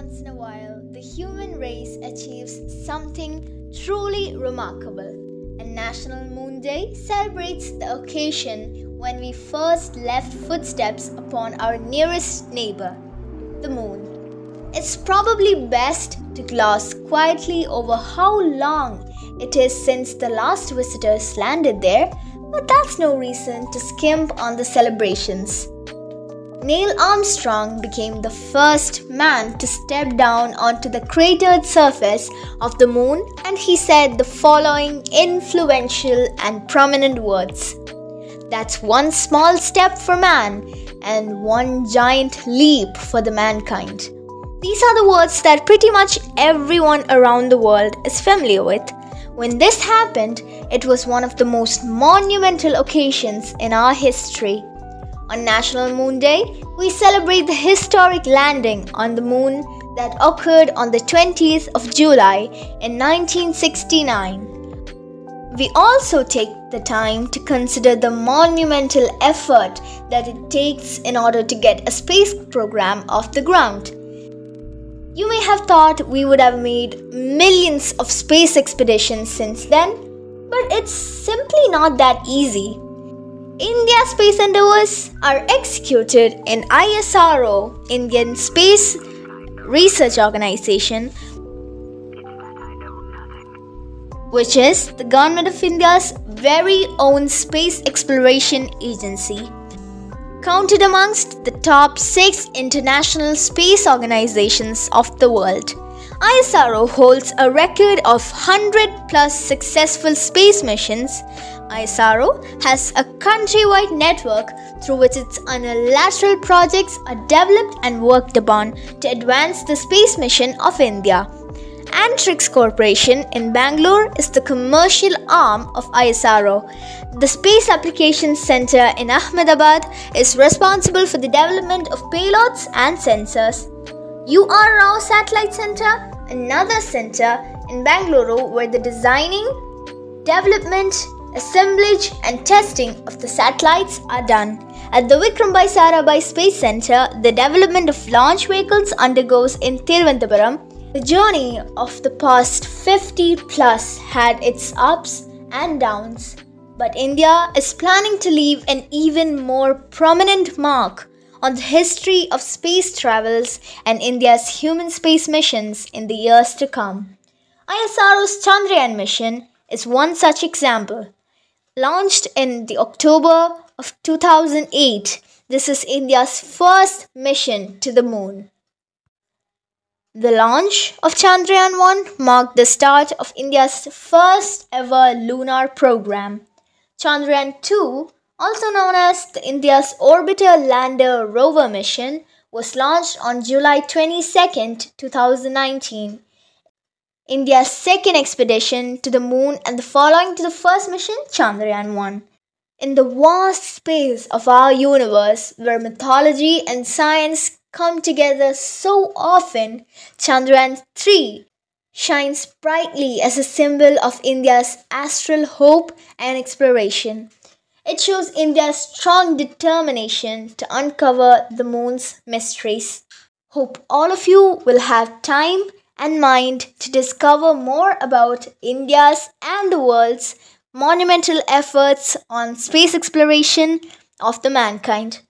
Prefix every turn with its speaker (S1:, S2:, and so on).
S1: once in a while, the human race achieves something truly remarkable. And National Moon Day celebrates the occasion when we first left footsteps upon our nearest neighbor, the moon. It's probably best to gloss quietly over how long it is since the last visitors landed there, but that's no reason to skimp on the celebrations. Neil Armstrong became the first man to step down onto the cratered surface of the moon, and he said the following influential and prominent words That's one small step for man, and one giant leap for the mankind. These are the words that pretty much everyone around the world is familiar with. When this happened, it was one of the most monumental occasions in our history. On National Moon Day, we celebrate the historic landing on the moon that occurred on the 20th of July in 1969. We also take the time to consider the monumental effort that it takes in order to get a space program off the ground. You may have thought we would have made millions of space expeditions since then, but it's simply not that easy. India space endeavors are executed in ISRO, Indian Space Research Organization, which is the Government of India's very own space exploration agency. Counted amongst the top six international space organizations of the world, ISRO holds a record of 100 plus successful space missions ISRO has a countrywide network through which its unilateral projects are developed and worked upon to advance the space mission of India. Antrix Corporation in Bangalore is the commercial arm of ISRO. The Space Applications Center in Ahmedabad is responsible for the development of payloads and sensors. UR Rao Satellite Center, another center in Bangalore where the designing, development, assemblage and testing of the satellites are done. At the Vikram Sarabhai Space Center, the development of launch vehicles undergoes in Thiruvananthapuram. The journey of the past 50 plus had its ups and downs, but India is planning to leave an even more prominent mark on the history of space travels and India's human space missions in the years to come. ISRO's Chandrayaan mission is one such example. Launched in the October of 2008, this is India's first mission to the moon. The launch of Chandrayaan 1 marked the start of India's first ever lunar program. Chandrayaan 2, also known as the India's Orbiter Lander Rover mission, was launched on July 22, 2019 India's second expedition to the moon and the following to the first mission, Chandrayaan 1. In the vast space of our universe, where mythology and science come together so often, Chandrayaan 3 shines brightly as a symbol of India's astral hope and exploration. It shows India's strong determination to uncover the moon's mysteries. Hope all of you will have time and mind to discover more about India's and the world's monumental efforts on space exploration of the mankind.